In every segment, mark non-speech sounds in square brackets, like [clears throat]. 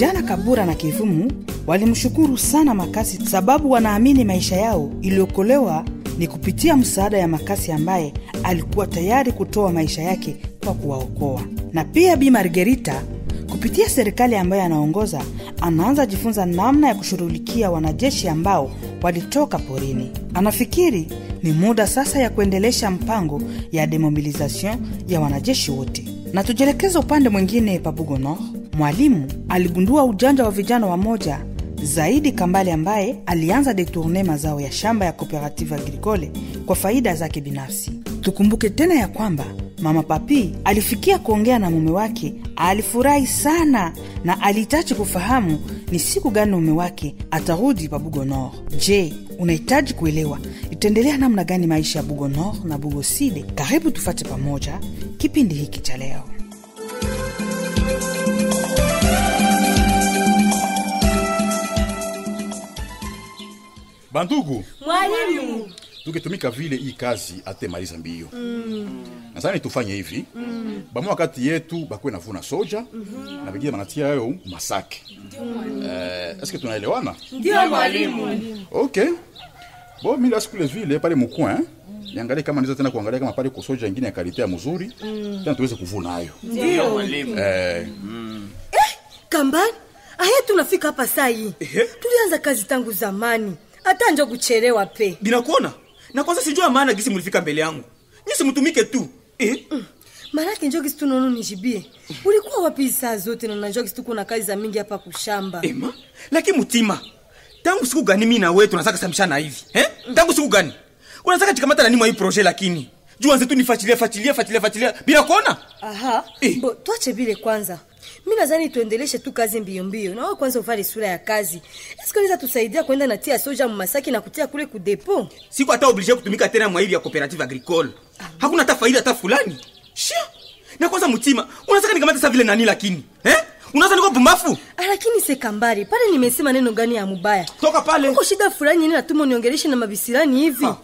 Vijana Kabura na Kivumu walimshukuru sana Makasi sababu wanaamini maisha yao iliyokolewa ni kupitia msaada ya Makasi ambaye alikuwa tayari kutoa maisha yake kwa kuwaokoa. Na pia Bi Margerita kupitia serikali ambayo anaongoza anaanza jifunza namna ya kushughulikia wanajeshi ambao walitoka porini. Anafikiri ni muda sasa ya kuendelesha mpango ya demobilizasion ya wanajeshi wote. Na tujielekeza upande mwingine pa Bugo Nord, mwalimu aligundua ujanja wa vijana wa moja zaidi Kambale ambaye alianza detourne mazao ya shamba ya Cooperative Agricole kwa faida zake binafsi. Tukumbuke tena ya kwamba mama Papi alifikia kuongea na mume wake, alifurahi sana na alihitaji kufahamu ni siku gani mume wake atarudi pa Bugo Nord. Je, unahitaji kuelewa itaendelea namna gani maisha ya Bugo Nord na Bugo Side? Karibu tufate pamoja kipindi hiki cha leo. Bandugu Mwalimu. tukitumika vile hii kazi atemaliza mbio mm. nazani tufanye hivi mm. bamwa kati yetu bakuwe navuna soja mm-hmm. na bengine banatia yayo masake eh, eske tunaelewana Ndio mwalimu. ok bo mi lasi kule vile pale mucoin niangalie kama niza tena kuangalia kama pale kusoja ingine ya kalite ya mzuri mm. tena tuweze kuvuna hayo Ndio mwalimu. eh, Kambani, aya tunafika hapa saa hii. Tulianza kazi tangu zamani, hata njo kuchelewa pe. binakuona na kwanza sijua maana gisi mulifika mbele yangu nyisi mutumike tu eh? Manake njo kisi tunono nijibie. Ulikuwa wapi saa zote na unajua kisi tuko na kazi za mingi hapa kushamba. ema lakini mutima tangu siku gani mi na wewe tunataka samishana hivi eh? tangu siku gani unataka chikamata mwa hii projet lakini juu anze tu nifuatilia fuatilia fuatilia fuatilia bila kuona Aha, Eh. bo tuache vile kwanza. Mi nadhani tuendeleshe tu kazi mbio mbio. Na wewe kwanza uvale sura ya kazi. Eske unaweza tusaidia kwenda na tia soja mmasaki na kutia kule kudepo? siku hata oblige kutumika tena mwa hivi ya cooperative agricole hakuna hata faida hata fulani shia na kwanza mutima unataka nikamata sa vile nani lakini eh? unaanza niko pumbafu Ah, lakini sekambari, pale nimesema neno gani ya mubaya toka pale uko shida fulani nini natuma uniongeleshe na mabisirani hivi Ha.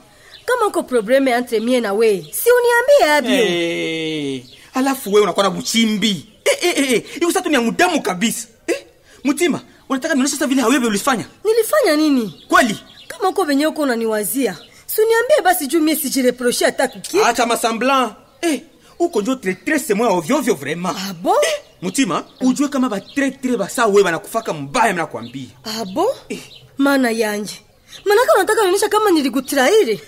Kama uko probleme entre mie na we si uniambie abio hey, alafu wewe unakuwa na buchimbi eh, hey, hey. eh. iko sasa tu ni ya mudamu kabisa. Eh? mtima unataka nionyeshe sasa vile hawewe ulifanya? Nilifanya nini? Kweli? Kama uko venye uko unaniwazia si uniambie basi juu mie sijireproche hata kuki acha masamblan. Eh, uko njo tretrese moya ovyoovyo vraiment. Ah bon? eh, mutima ujue kama batretre basa wewe banakufaka mbaya mnakwambia. Abo mana yanje manaka unataka nionyesha kama nilikutiraire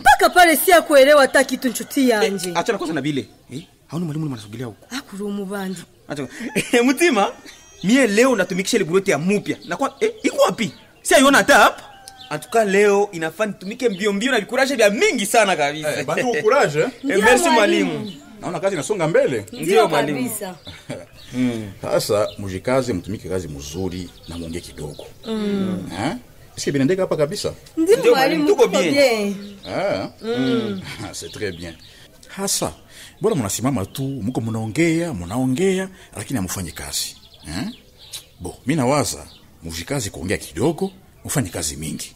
mpaka pale si akuelewa hata kitu nchuti yanje achana kwanza na vile eh, hauni mwalimu mwanasugilia huko? Akuri bandi Acha- Eh, mtima mie leo natumikisha ile buruti ya mupya. Na kwa eh, iko wapi? Si aiona hata hapa. Antuka leo inafaa nitumike mbio mbio na vikuraje vya mingi sana kabisa. Eh, bado ukuraje? Eh? Eh, merci mwalimu. naona kazi inasonga mbele. Ndio mwalimu. kabisa. [laughs] Sasa mujikaze mtumike kazi mzuri na muongee kidogo. Mm. Eh? eske binendeka hapa kabisa ndio Ndio, mwalimu tuko bien. bien Ah, c'est très bien. Hasa mbona mnasimama tu mko mnaongea mnaongea lakini hamfanyi kazi. Eh? bo mimi nawaza mujikazi kuongea kidogo. Mfanye kazi mingi.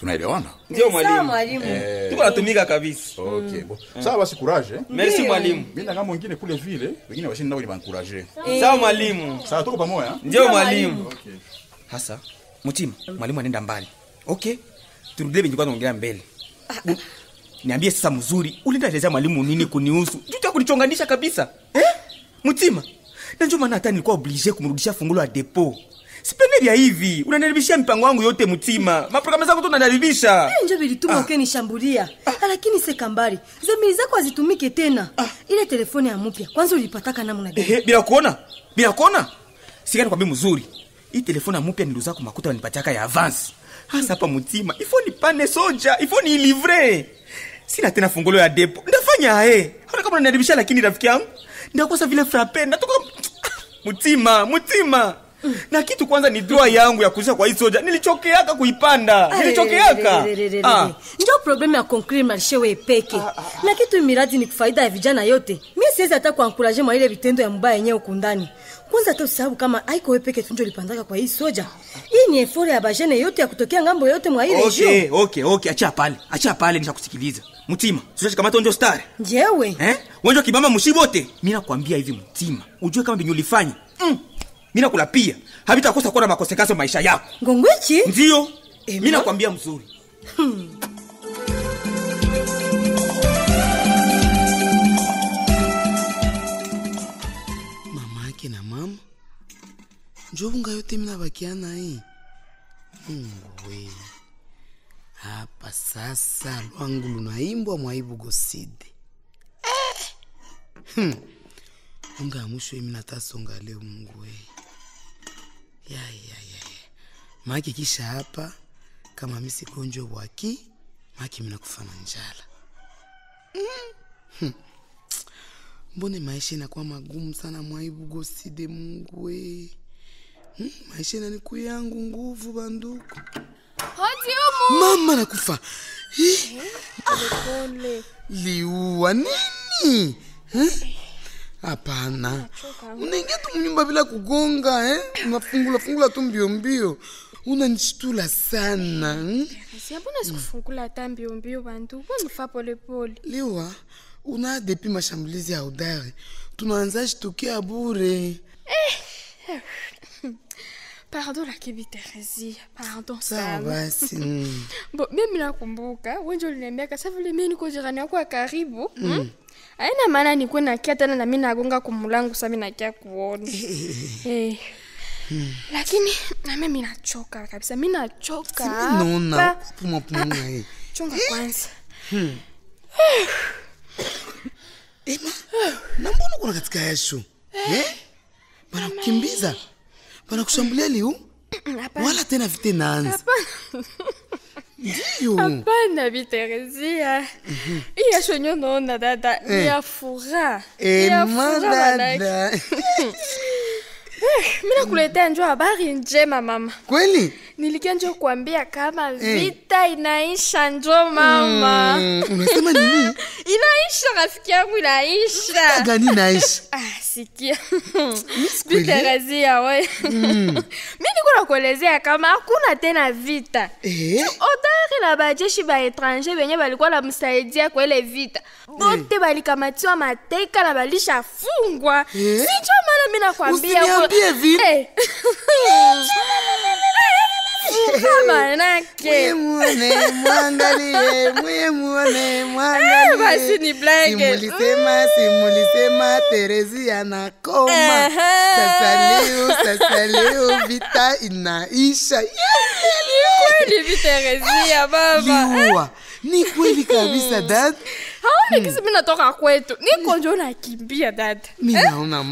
Tunaelewana? Ndio Sawa, mwalimu. Eh. tuko natumika kabisa. Okay, bo. sawa basi courage eh? merci mwalimu. Mimi na kama wengine kule vile wengine washini nao ni bancourager. sawa mwalimu. Sawa tuko pamoja ndio mwalimu. Okay. hasa mutima mwalimu anaenda mbali. Okay turudie venye tunaongelea mbele. U- niambie sasa mzuri ulienda elezea mwalimu nini kunihusu? Juta kunichonganisha kabisa. Eh? mutima na ndio maana hata nilikuwa oblige kumrudishia fungulo ya depo. Sipende vya hivi unanaribishia mipango yangu yote Mtima. maprogramu zako tu unanaribisha njo vilituma ah. ukenishambulia. Lakini sekambari zamiri zako hazitumike tena. Ah. ile telefoni ya mpya kwanza ulipataka namna gani? Eh, bila kuona bila kuona. Sikani kwambi mzuri hii telefoni ya mupya niluzako makuta wanipatiaka ya avance. Hasa hapa mutima. Ifo nipane soja. Ifo niilivre sina tena fungulo ya depo. Ndafanya ae. Hata kama unaniharibisha lakini rafiki yangu. Ndakosa vile frape ndatoka mutima mutima na kitu kwanza ni dua yangu ya kuisha kwa hii soja. Nilichokeaka kuipanda. Nilichokeaka. ah. njo problemu ya conclure marshe we peke na kitu miradi ni kufaida ya vijana yote. Mi siwezi hata kuankuraje mwa ile vitendo ya mbaya yenyewe ukundani kwanza hata usababu kama aiko we peke tunjo lipandaka kwa hii soja. Hii ni efore ya bajene yote ya kutokea ng'ambo yote mwa ile okay, okay, okay. achia pale. Achia pale nishakusikiliza mtima sushachikamata onjo star njewe? Eh? wenjo kibamba mushibote mi nakwambia hivi mtima. Ujue kama ulifanya. Mm. Mi nakulapia havitakosa kuwa na makosekasi maisha yako. Ngongwichi ndiyo mi nakwambia mzuri. Mama yake na mama. Njovunga yote minabakia naye mungu we hapa sasa lwangu lunaimbwa mwaibu goside eh! hmm. unga ya mwisho imi natasonga leo mungu we ya, ya, ya, maki kisha hapa kama misigonjwa waki maki minakufa na njala. Mbone maisha inakuwa magumu sana mwaibugoside mungu we. Hmm, maisha inaniku yangu nguvu banduku. Mama nakufa. Ih, Pole. liua nini? Eh? Hapana unaingia tu mnyumba bila kugonga eh? unafungula fungula tu mbio mbio unanishitula sana hmm? Si pole. liwa una depi mashambulizi ya udari tunaanza shtukia bure Pardon lakini Teresia. Pardon sawa sana. basi mm. Bo, mimi nakumbuka wenje uliniambia kasa vile mimi niko jirani yako wa karibu mm. Haina maana nikuwe nakia tena na mimi nagonga kumulangu sasa mimi nakia kuona. [laughs] Eh. Lakini na mimi nachoka kabisa. Mimi nachoka. naona puma pumwa pumwa eh. Chunga kwanza. ema na mbona kuna katika yasho eh? bana kushambulia liu wala tena vite naanza. [laughs] ndiyo Hapana Biterezia. Yasho shonyo naona dada ni ya furaha. Eh, ya ema furaha manake. dada Mimi nakuletea njoo habari njema mama. kweli Nilikia njoo kuambia kama vita inaisha njoo mama. Mm, unasema nini [laughs] Inaisha rafiki yangu inaisha. gani naisha Ah, sikia. sikuelewi. Biterezia we. Mimi niko nakuelezea kama hakuna tena vita. Eh? Na bajeshi ba etranger benye balikuwa namsaidia kwa ile vita bote balikamatiwa mateka na balishafungwa Eh? sicho maana mi nakwambia Usiniambie vile. manake mwemwone mwangalie mwemwone Eh, mwangalie basi ni blanket. simulisema simulisema terezi anakoma sasa leo sasa leo vita inaisha. Kweli viterezia baba. Liua ni kweli kabisa dad haoni kisi mi natoka kwetu niko njo nakimbia dada naona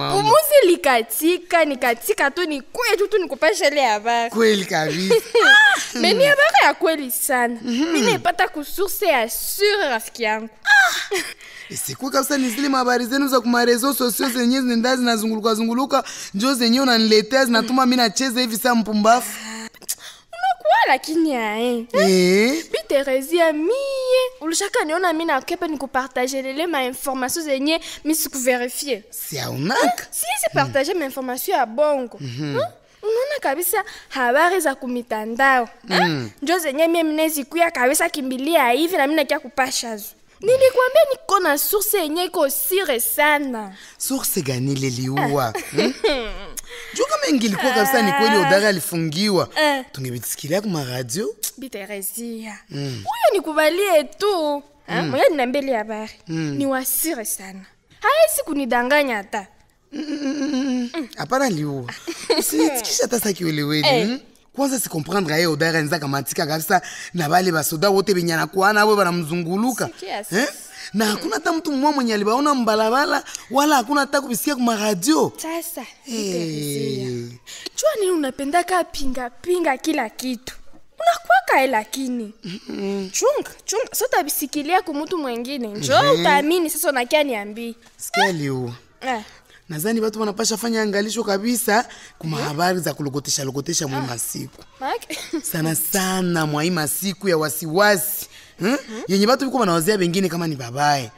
likatika nikatika tu nikuya tu nikupeshele habari kweli kabisa. [laughs] Meni habari ya kweli sana. Mi naipata kusurse ya sure rafiki yangu. Isikuwe kabisa ni zile habari zenu za kumarezo sosio zenye zinaenda zinazunguluka zunguluka njo zenye unaniletea zinatuma mi nacheza hivi saa mpumbafu unakuwa lakini ae. Eh, biterezia mie. Ulishaka niona mi nakepe nikupartage lele mainformation zenye mi sikuverifie. Siaunaka siezi partage mainformation ya bongo. Hmm? unaona kabisa habari za kumitandao. Mm. njo zenye mie minezikuya kabisa kimbilia hivi na minakia kupashazo. Nilikwambia niko na source yenye iko sire sana. Source gani liliua? [laughs] Hmm? Juu kama ingilikuwa kabisa ni kweli odari alifungiwa Eh. tungevisikilia kumaradio biterezia huyo nikubalie tu mm. moya ninambeli habari. Ni wasire sana. Haesi kunidanganya hata. Hapana liua [laughs] usinitikisha hata sa kiweleweli Eh. hmm? kwanza sikomprendre aye odari nizakamatika kabisa na bale basoda wote benye anakuana abo banamzunguluka eh? Na hakuna hata mtu mmoja mwenye alibaona mbalabala wala hakuna hata kubisikia kwa radio. Sasa Eh. biterezia jua nini unapendaka pinga kila kitu. Unakwaka lakini chunga chunga. Sotabisikilia kumutu mwingine. Njo utaamini sasa unakia niambii skeli huo eh. nadhani watu wanapasha fanya angalisho kabisa kuma habari za kulogotesha logotesha mwi masiku. Ah. [laughs] sana sana mwa masiku ya wasiwasi? Yenye batu viko banawazia bengine kama ni babaye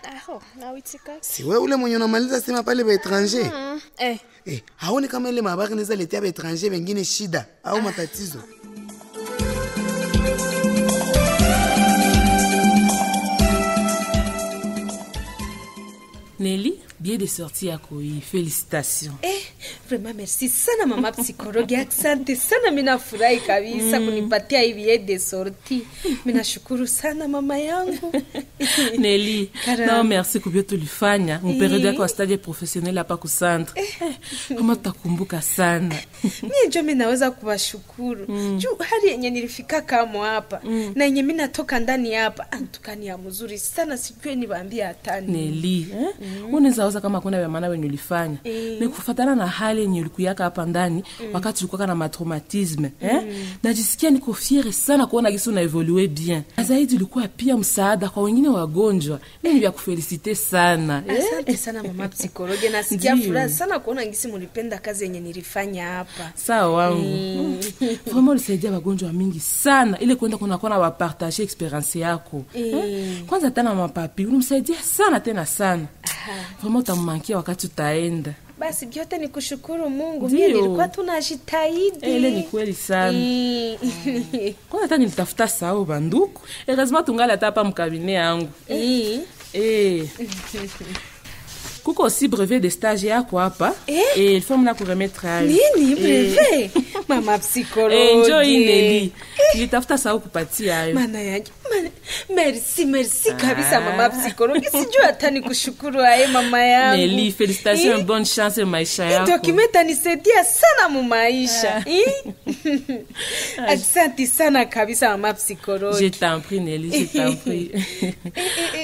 Si wewe ule mwenye unamaliza sema pale baetranger Mm, eh. eh, haoni kama ile mahabari naweza letea baetranger bengine shida au matatizo Nelly, bien de sortie à Koyi. Félicitations. Eh, vraiment merci sana mama psikologi asante sana minafurahi kabisa mm. kunipatia hivi ede de sorti minashukuru sana mama yangu. [laughs] Neli nao merci kubio tulifanya. Muperiode yako ya stade professionnel hapa kusantre kama tutakumbuka sana. Mie njo mi naweza mm. juu hali yenye nilifika kamo hapa mm. na yenye mi natoka ndani hapa antukani ya mzuri sana sijue niwaambia hatani neli eh? unaweza waza kama kuna vyamana wenye ulifanya nikufatana na hali yenye ulikuyaka hapa ndani mm. wakati ulikuwaka na matraumatisme eh? najisikia niko fiere sana kuona gisi unaevolue bien. Na zaidi ulikuwa pia msaada kwa wengine wagonjwa. Mimi vya kufelisite sana eh? asante sana mama psikologi nasikia furaha sana kuona gisi mulipenda kazi yenye nilifanya hapa. Sawa wangu. [laughs] Vraiment ulisaidia wagonjwa mingi sana. Ile kuenda kunakuwa na wapartage experience yako eh? kwanza tena mapapi ulimsaidia sana tena sana. Vrama utamumankia wakati utaenda basi vyote ni kushukuru mungu. Mie nilikuwa tunajitahidi ile ni kweli sana. [laughs] Mm. kwanza hata nilitafuta sao banduku? Lazima tungali hata hapa mkabine yangu. Eh. Eh. kuko si brevet de stage yako hapa? Eh, ilfo mna kuremetre ayo nini Eh. breve [laughs] mama Eh, psikologi njo ineli nilitafuta sao kupatia ayo maana yangu mana- merci ah. kabisa Ah. mama psikologi sijui hata ni kushukuru aye mama yangu neli félicitation Eh. bonne chance maisha yako dokumenta nisaidia sana mumaisha Eh? [laughs] asante sana kabisa mama je t'en prie neli je t'en [laughs] prie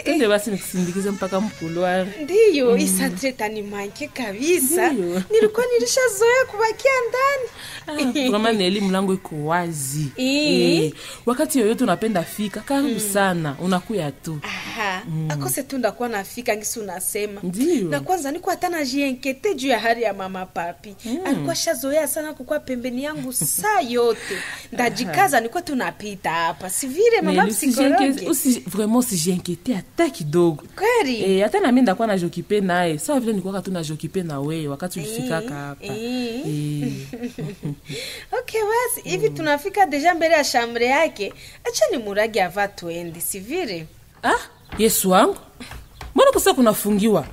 twende basi nikusindikize mpaka mkuluari ndiyo mm. isantre tanimanke kabisa Ndiyo. nilikuwa nilishazoea kubakia ndani vraiment neli mlango iko wazi Eh. Eh, wakati yoyote unapenda fika karibu sana. Unakuya tu. Mm. akose tu ndakuwa nafika ngisi unasema. Ndiyo. na kwanza niko hata najienkete juu ya hali ya mama papi. Mm. alikuwa shazoea sana kukuwa pembeni yangu saa [laughs] yote. Ndajikaza niko tunapita hapa. Sivile mama psikologe usi- vraiment usijiinquiete hata kidogo. Kweli? Eh, hata nami ndakuwa najokipe naye. Sawa vile nikuwaka tu najokipe na wewe wakati ulifikaka hapa. eh. Eh. [laughs] okay basi hivi tunafika deja mbele ya shambre yake. Acha ni muragi ava tuende sivile ah yesu wangu. Mbona kusa kunafungiwa?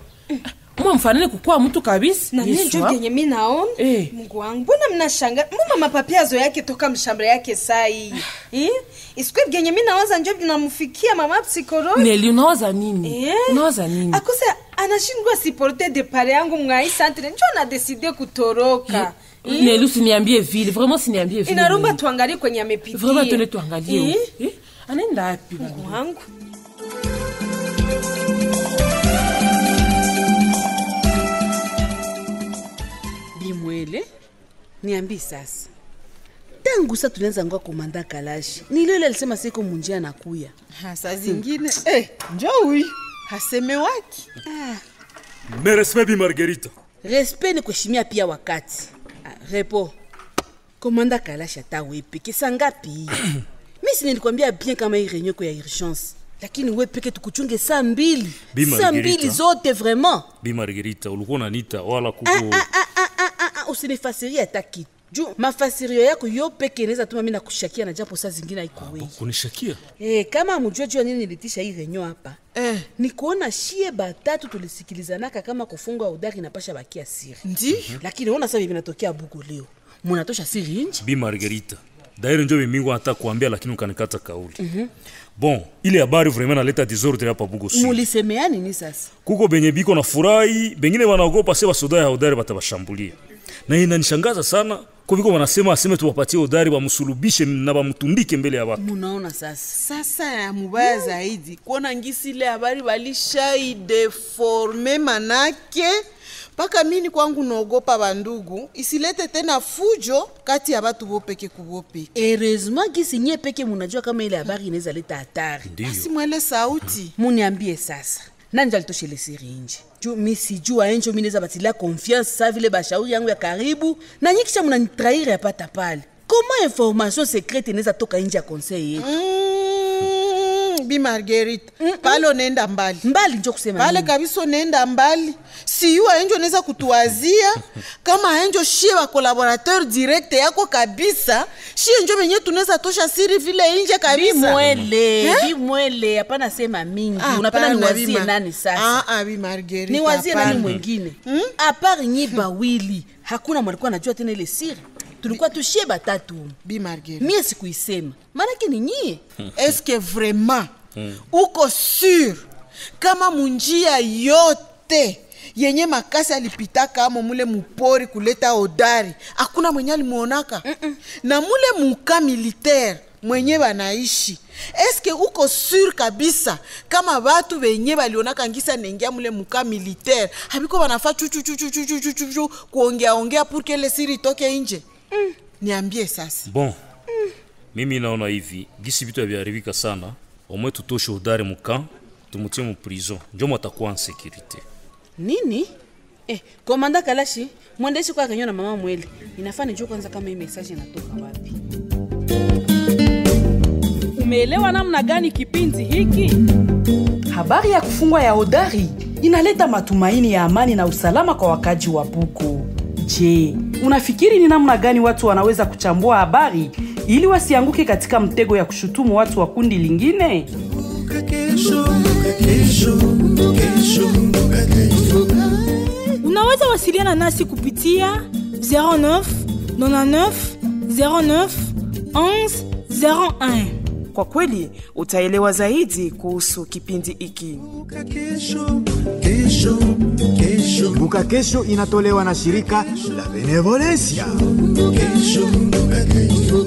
Mwa mfanane kukuwa mtu kabisa? Na mie njo vyenye mi naona Eh. mungu wangu mbona mnashanga? Mbona mapapiazo yake toka mshambra yake saa hii [sighs] eh? isikwe vyenye mi nawaza njo vinamfikia mama psikoloji. neli unawaza nini? Eh? unawaza nini? Akose anashindwa siporte de pare yangu mwai santre njo anadeside kutoroka? Eh? neli usiniambie vile. Vraiment usiniambie vile. Inarumba tuangalie kwenye amepitia vraiment tuangalie Eh? Eh? Anaenda wapi mungu wangu bimwele niambi sasa. Tangu sa tulianza ngwa komanda kalashi. Nilile alisema siko munjia nakuya Ha, saa zingine. Eh, njo huyu hasemewaki merespe bi Margarita. respect ni kuheshimia pia wakati. Ah, repo. Komanda kalashi atawepe ngapi [clears throat] mi si nilikwambia bien kama hii reunion ya urgence. Lakini we peke tukuchunge saa mbili. Saa mbili zote vraiment. Bi Margarita, ulikuwa unaniita wala kuko Ah, ah, ah, ah, ah, ah, usinifasirie hata kitu. Juu mafasirio yako yo peke inaweza tuma mi nakushakia na japo saa zingine haikuwei kunishakia. Eh, kama mjua jua nini nilitisha hii renyo hapa. Eh, ni kuona shie batatu tulisikilizanaka kama kufungwa udari inapasha bakia siri. Ndi? Lakini ona sasa vinatokea bugo leo. Munatosha siri nje? Bi Margarita. Daire njo bimingu hata kuambia lakini ukanikata kauli. Bon, ile habari vraiment naleta desordre hapa Bugo Sud. mulisemea nini sasa Kuko benye biko na furahi, bengine wanaogopa se basoda ya hodari batabashambulia. Na inanishangaza sana kwa biko wanasema aseme tuwapatie udari bamsulubishe na bamtundike mbele ya watu. munaona sasa sasa ya mubaya zaidi kuona ngisi ile habari balishaideforme manake mpaka mini kwangu naogopa bandugu isilete tena fujo kati ya batu bopeke kubopeke heureusement gisi nye peke munajua kama ile habari inaweza leta hatari. Basi mwele sauti. Muniambie sasa nanja litoshele sirinji siri nje? Juu mi sijua enjo mi naweza batilia confiance sa vile bashauri yangu ya karibu na nyikisha munanitraire yapata pale. Koma information secrete inaweza toka nje ya conseil yetu? Mm, bi marguerite. Pale unaenda mbali. Mbali njo kusema pale kabisa unaenda mbali. Siyu aenjo neza kutuwazia kama aenjo shie wa collaborateur direct yako kabisa shie njo venye tunaweza tosha siri vile inje kabisa. Bimwele bimwele hapana sema mingi. Ah, unapenda niwazie nani sasa? Ah, ah, Bi Marguerite, niwazie nani mwingine? Apart nyi bawili. Hakuna mwalikuwa anajua tena ile siri. Tulikuwa tushie batatu. Bi margeri mie sikuisema. Maanake ni nyie. Eske vraiment mm. uko sur kama munjia yote yenye makasi alipitaka amo mule mupori kuleta odari hakuna mwenye alimuonaka mm -mm. na mule muka militaire mwenye banaishi eske uko sur kabisa kama batu benye balionaka ngisa nengia mule muka militaire habiko banafa chuchuchuchuchuchuchu kuongeaongea pour que le siri itoke nje mm. niambie sasa bon mm. mimi naona hivi gisi vitu haviharibika sana omwe tutoshe udari muka tumutie mu prison. Njo mwatakuwa en sécurité. Nini? Eh, komanda kalashi mwendeshi kwa kanyo na mama mwele inafaa nijue kwanza kama hii message inatoka wapi. Umeelewa namna gani kipindi hiki? Habari ya kufungwa ya Hodari inaleta matumaini ya amani na usalama kwa wakaji wa buku. Je, unafikiri ni namna gani watu wanaweza kuchambua habari ili wasianguke katika mtego ya kushutumu watu wa kundi lingine? unaweza wasiliana nasi kupitia 09 99 09 11 01 Kwa kweli utaelewa zaidi kuhusu kipindi hiki. Buka Kesho inatolewa na shirika la Benevolencia. Kesho, kumbuka kesho.